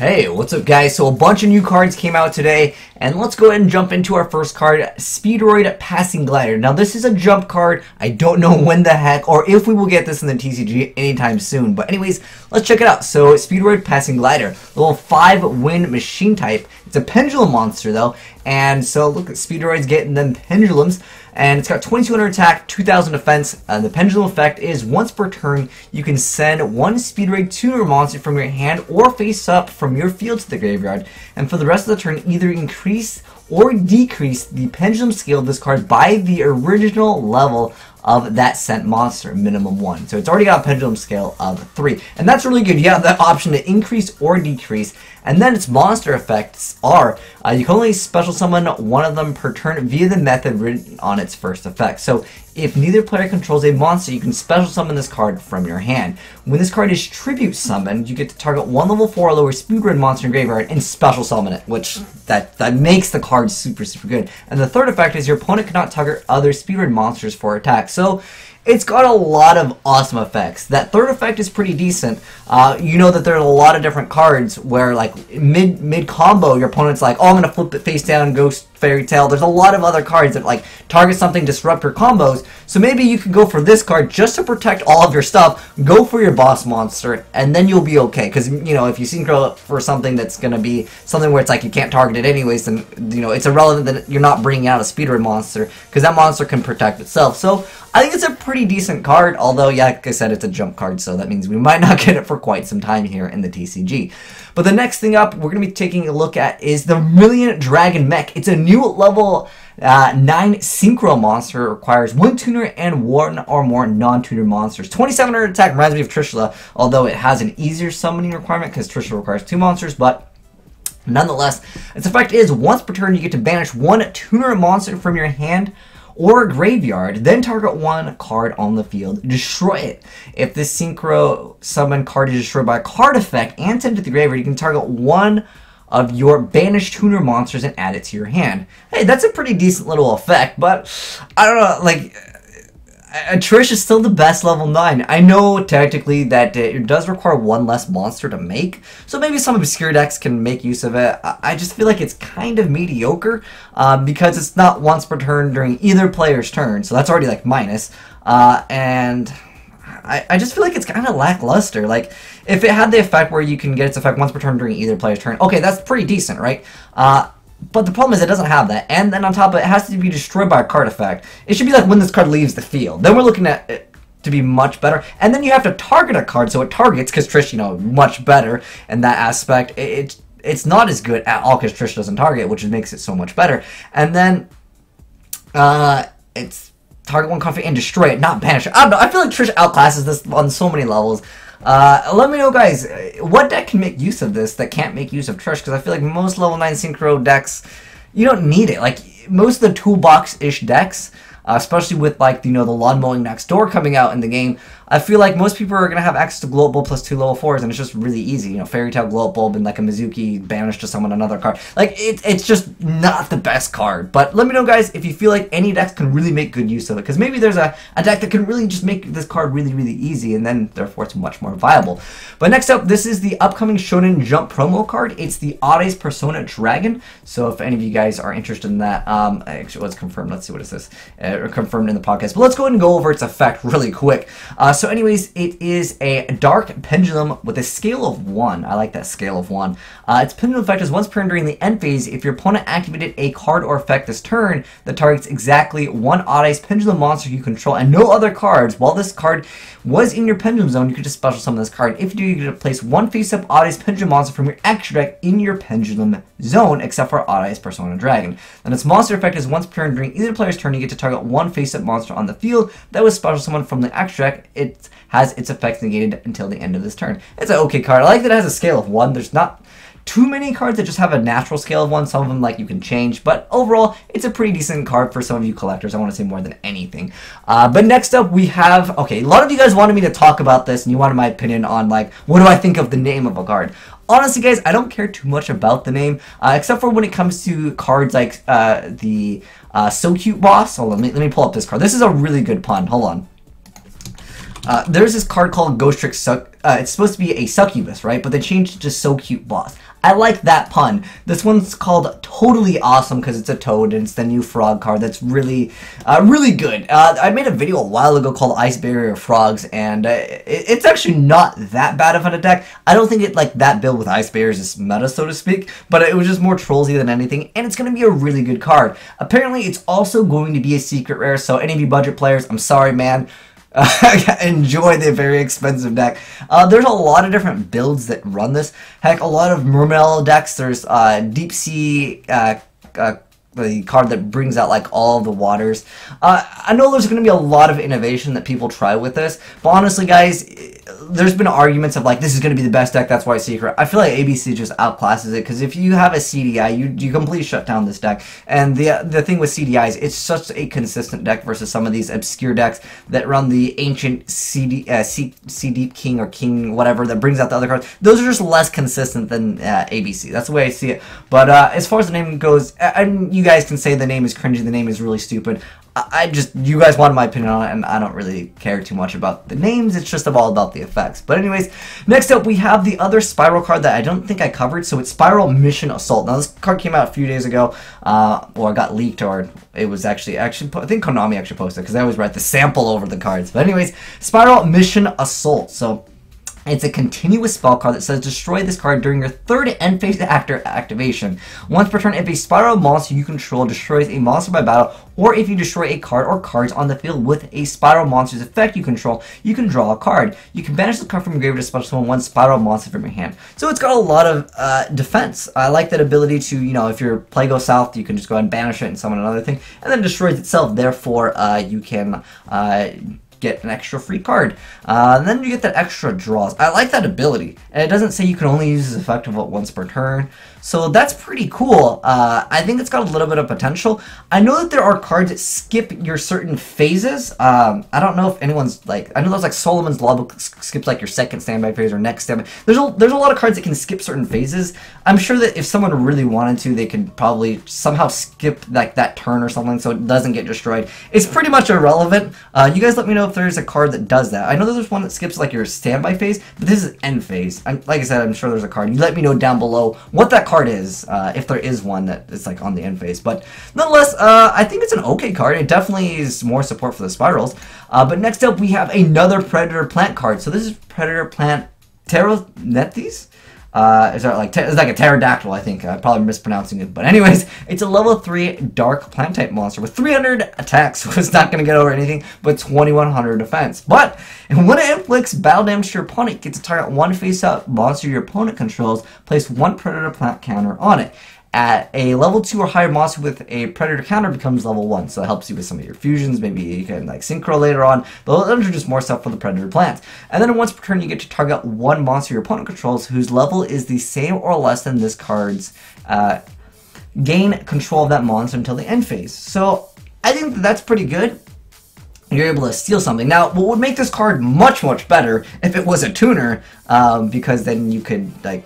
Hey, what's up guys? So a bunch of new cards came out today, and let's go ahead and jump into our first card, Speedroid Passing Glider. Now this is a jump card, I don't know when the heck, or if we will get this in the TCG anytime soon, but anyways, let's check it out. So Speedroid Passing Glider, little 5-win machine type, it's a pendulum monster though, and so look at Speedroid's getting them pendulums, and it's got 2200 attack, 2000 defense. Uh, the pendulum effect is once per turn, you can send one Speedroid tuner monster from your hand or face up from your field to the graveyard, and for the rest of the turn, either increase or decrease the pendulum scale of this card by the original level of that sent monster, minimum one. So it's already got a pendulum scale of three. And that's really good. You have that option to increase or decrease. And then its monster effects are, uh, you can only special summon one of them per turn via the method written on its first effect. So if neither player controls a monster, you can special summon this card from your hand. When this card is tribute summoned, you get to target one level 4 or lower Speedroid monster in graveyard and special summon it, which that, that makes the card super, super good. And the third effect is your opponent cannot target other Speedroid monsters for So it's got a lot of awesome effects. That third effect is pretty decent. Uh, you know that there are a lot of different cards where like mid mid combo, your opponent's like, oh, I'm gonna flip it face down, ghost fairy tale. There's a lot of other cards that like target something, disrupt your combos. So maybe you can go for this card just to protect all of your stuff. Go for your boss monster, and then you'll be okay. Because you know if you synchro for something that's gonna be something where it's like you can't target it anyways, then you know it's irrelevant that you're not bringing out a Speedroid monster because that monster can protect itself. So I think it's a pretty decent card, although, yeah, like I said, it's a jump card, so that means we might not get it for quite some time here in the TCG. But the next thing up we're to be taking a look at is Vermillion Dragon Mech. It's a new level uh, 9 Synchro monster. Requires one tuner and one or more non-tuner monsters. 2700 attack reminds me of Trishula, although it has an easier summoning requirement because Trishula requires two monsters, but Nonetheless, its effect is once per turn you get to banish one tuner monster from your hand or graveyard, then target one card on the field, destroy it. If this synchro summon card is destroyed by a card effect and sent to the graveyard, you can target one of your banished tuner monsters and add it to your hand. Hey, that's a pretty decent little effect, but I don't know, like Trish is still the best level 9. I know technically that it does require one less monster to make, so maybe some obscure decks can make use of it. I just feel like it's kind of mediocre uh, because it's not once per turn during either player's turn, so that's already like minus. Uh, and I, I just feel like it's kind of lackluster. Like, if it had the effect where you can get its effect once per turn during either player's turn, okay, that's pretty decent, right? Uh, but the problem is it doesn't have that. And then on top of it, it has to be destroyed by a card effect. It should be like when this card leaves the field. Then we're looking at it to be much better. And then you have to target a card so it targets, because Trish, you know, much better in that aspect. It, it, it's not as good at all because Trish doesn't target, which makes it so much better. And then uh, it's target one conflict and destroy it, not banish it. I don't know. I feel like Trish outclasses this on so many levels. Uh, let me know, guys, what deck can make use of this that can't make use of Trish? Because I feel like most level 9 Synchro decks, you don't need it. Like, most of the toolbox-ish decks, uh, especially with, like, you know, the lawn mowing next door coming out in the game, I feel like most people are going to have access to Glow-Up Bulb plus two level 4s, and it's just really easy. You know, Fairy Tale Glow-Up Bulb and, like, a Mezuki banished to summon another card. Like, it, it's just not the best card. But let me know, guys, if you feel like any decks can really make good use of it. Because maybe there's a, a deck that can really just make this card really, really easy, and then, therefore, it's much more viable. But next up, this is the upcoming Shonen Jump promo card. It's the Odd-Eyes Persona Dragon. So if any of you guys are interested in that, um, actually, let's confirm. Let's see what it says. Uh, confirmed in the podcast. But let's go ahead and go over its effect really quick. Uh, so anyways, it is a dark pendulum with a scale of 1. I like that scale of 1. Uh, its pendulum effect is once per turn during the end phase. If your opponent activated a card or effect this turn that targets exactly one Odd-Eyes pendulum monster you control and no other cards, while this card was in your pendulum zone, you could just special summon this card. If you do, you get to place one face-up Odd-Eyes pendulum monster from your extra deck in your pendulum zone, except for Odd-Eyes Persona Dragon. Then its monster effect is once per turn during either player's turn, you get to target one face-up monster on the field that was special summoned from the extra deck. It has its effects negated until the end of this turn. It's an okay card. I like that it has a scale of 1. There's not too many cards that just have a natural scale of 1. Some of them, like, you can change. But overall, it's a pretty decent card for some of you collectors. I want to say more than anything. Uh, but next up, we have... Okay, a lot of you guys wanted me to talk about this, and you wanted my opinion on, like, what do I think of the name of a card? honestly, guys, I don't care too much about the name, uh, except for when it comes to cards like uh, the uh, So Cute Boss. Hold on, let me, let me pull up this card. This is a really good pun. Hold on. Uh, there's this card called Ghost Trick Suck. Uh, it's supposed to be a succubus, right? But they changed it to So Cute Boss. I like that pun. This one's called Toadally Awesome because it's a toad and it's the new frog card that's really, uh, really good. Uh, I made a video a while ago called Ice Barrier Frogs and uh, it, it's actually not that bad of an attack. I don't think it like that build with Ice Barriers is meta, so to speak, but it was just more trollsy than anything and it's going to be a really good card. Apparently, it's also going to be a secret rare, so any of you budget players, I'm sorry, man. Enjoy the very expensive deck. Uh, there's a lot of different builds that run this. Heck, a lot of Mermail decks. There's uh, Deep Sea uh, uh, the card that brings out like all the waters. Uh, I know there's going to be a lot of innovation that people try with this, but honestly, guys, there's been arguments of like this is going to be the best deck. That's why secret. I feel like ABC just outclasses it because if you have a CDI, you you completely shut down this deck. And the the thing with CDIs, it's such a consistent deck versus some of these obscure decks that run the ancient CD uh, C, C Deep King or King whatever that brings out the other cards. Those are just less consistent than uh, ABC. That's the way I see it. But uh, as far as the name goes, and you guys can say the name is cringy, the name is really stupid. I just, you guys wanted my opinion on it, and I don't really care too much about the names. It's just all about the effects. But anyways, next up we have the other SPYRAL card that I don't think I covered. So it's SPYRAL Mission Assault. Now this card came out a few days ago, uh, or got leaked, or it was actually actually I think Konami actually posted because I always write the sample over the cards. But anyways, SPYRAL Mission Assault. So it's a continuous spell card that says destroy this card during your third end phase after activation. Once per turn, if a SPYRAL monster you control destroys a monster by battle, or if you destroy a card or cards on the field with a SPYRAL monster's effect you control, you can draw a card. You can banish the card from your graveyard to special summon one SPYRAL monster from your hand. So it's got a lot of uh, defense. I like that ability to, you know, if your play goes south, you can just go ahead and banish it and summon another thing, and then destroys itself. Therefore, uh, you can uh, get an extra free card. Uh, and then you get that extra draws. I like that ability. And it doesn't say you can only use this effect once per turn. So that's pretty cool. Uh, I think it's got a little bit of potential. I know that there are cards that skip your certain phases. Um, I don't know if anyone's like, I know there's like Solomon's Law Book skips like your second standby phase or next standby. There's a, there's a lot of cards that can skip certain phases. I'm sure that if someone really wanted to, they could probably somehow skip like that turn or something so it doesn't get destroyed. It's pretty much irrelevant. Uh, you guys let me know if there's a card that does that. I know there's one that skips like your standby phase, but this is end phase. I'm, like I said, I'm sure there's a card. You let me know down below what that card is, uh, if there is one that is like on the end phase. But nonetheless, uh, I think it's an okay card. It definitely is more support for the SPYRALs. Uh, but next up, we have another Predator Plant card. So this is Predator Plant Pteronethes? Uh, is that like it's like a pterodactyl? I think I'm probably mispronouncing it, but anyways, it's a level three dark plant type monster with 300 attacks, so it's not gonna get over anything, but 2100 defense. But when it inflicts battle damage to your opponent, gets to target one face-up monster your opponent controls. Place one predator plant counter on it at a level 2 or higher monster with a predator counter becomes level 1 so it helps you with some of your fusions. Maybe you can like synchro later on. But are just more stuff for the predator plants and then once per turn you get to target one monster your opponent controls whose level is the same or less than this card's uh, gain control of that monster until the end phase. So I think that that's pretty good. You're able to steal something. Now, what would make this card much, much better if it was a tuner, um, because then you could, like,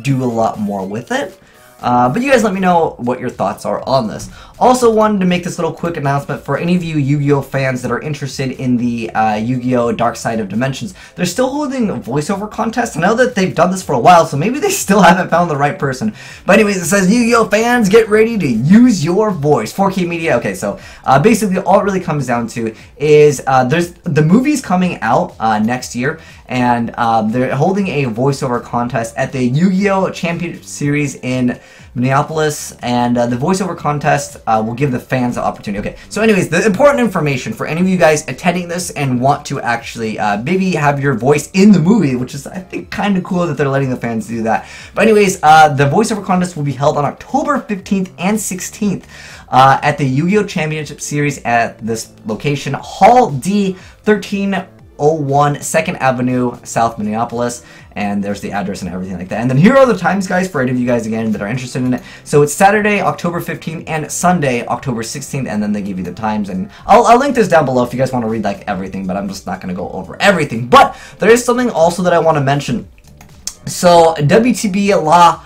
do a lot more with it. Uh, but you guys let me know what your thoughts are on this. Also wanted to make this little quick announcement for any of you Yu-Gi-Oh fans that are interested in the uh, Yu-Gi-Oh Dark Side of Dimensions. They're still holding a voiceover contest. I know that they've done this for a while, so maybe they still haven't found the right person. But anyways, it says Yu-Gi-Oh fans, get ready to use your voice. 4K Media. Okay, so uh, basically all it really comes down to is uh, there's the movie's coming out uh, next year, and um, they're holding a voiceover contest at the Yu-Gi-Oh Championship Series in Minneapolis, and uh, the voiceover contest uh, will give the fans the opportunity. Okay, so anyways, the important information for any of you guys attending this and want to actually uh, maybe have your voice in the movie, which is I think kind of cool that they're letting the fans do that. But anyways, uh, the voiceover contest will be held on October 15th and 16th. Uh, at the Yu-Gi-Oh! Championship Series at this location, Hall D 13 01 2nd Avenue, South Minneapolis, and there's the address and everything like that. And then here are the times, guys, for any of you guys, again, that are interested in it. So it's Saturday, October 15th, and Sunday, October 16th, and then they give you the times. And I'll, I'll link this down below if you guys want to read, like, everything, but I'm just not going to go over everything. But there is something also that I want to mention. So, WTB Law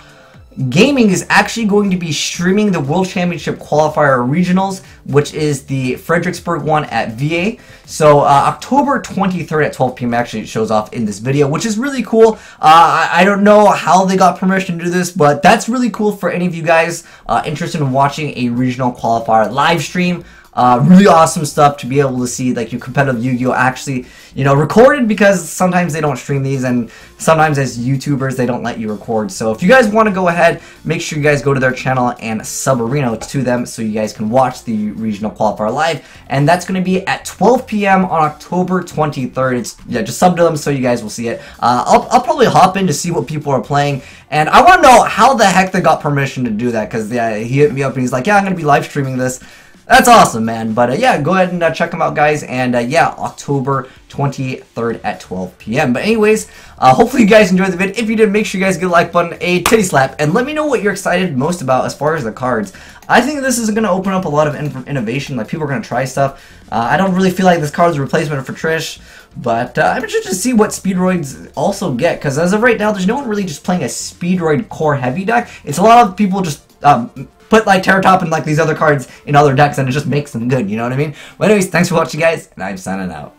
Gaming is actually going to be streaming the World Championship Qualifier Regionals, which is the Fredericksburg one at VA. So uh, October 23rd at 12 p.m. actually shows off in this video, which is really cool. Uh, I, I, don't know how they got permission to do this, but that's really cool for any of you guys uh, interested in watching a regional qualifier live stream. Uh, really awesome stuff to be able to see like your competitive Yu-Gi-Oh actually, you know, recorded because sometimes they don't stream these and sometimes as YouTubers they don't let you record. So if you guys want to go ahead, make sure you guys go to their channel and sub Arena to them so you guys can watch the regional qualifier live. And that's going to be at 12 p.m. on October 23rd. It's yeah, just sub to them so you guys will see it. Uh, I'll, I'll probably hop in to see what people are playing. And I want to know how the heck they got permission to do that because yeah, he hit me up and he's like, yeah, I'm going to be live streaming this. That's awesome, man. But uh, yeah, go ahead and uh, check them out, guys. And uh, yeah, October 23rd at 12 p.m. But anyways, uh, hopefully you guys enjoyed the vid. If you did, make sure you guys give a like button, a titty slap, and let me know what you're excited most about as far as the cards. I think this is going to open up a lot of innovation. Like, people are going to try stuff. Uh, I don't really feel like this card is a replacement for Trish, but uh, I'm interested to see what Speedroids also get, because as of right now, there's no one really just playing a Speedroid core heavy deck. It's a lot of people just um, put like Terrortop and like these other cards in other decks and it just makes them good, you know what I mean? But anyways, thanks for watching guys, and I'm signing out.